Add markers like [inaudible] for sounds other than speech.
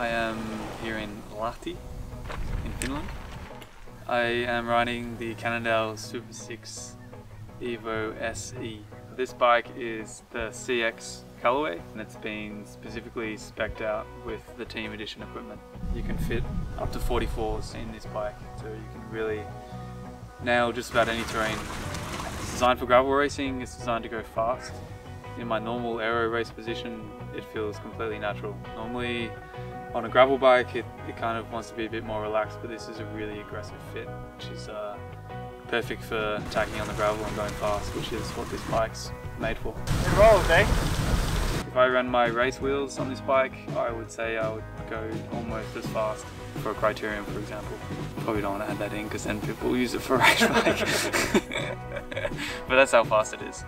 I am here in Lahti in Finland. I am riding the Cannondale Super 6 Evo SE. This bike is the CX colorway and it's been specifically specced out with the team edition equipment. You can fit up to 44s in this bike so you can really nail just about any terrain. It's designed for gravel racing, it's designed to go fast. In my normal aero race position it feels completely natural. Normally on a gravel bike it, it kind of wants to be a bit more relaxed but this is a really aggressive fit which is uh, perfect for attacking on the gravel and going fast which is what this bike's made for. It rolls, eh? If I ran my race wheels on this bike I would say I would go almost as fast for a criterium for example. Probably don't want to add that in because then people use it for a race bike. [laughs] but that's how fast it is.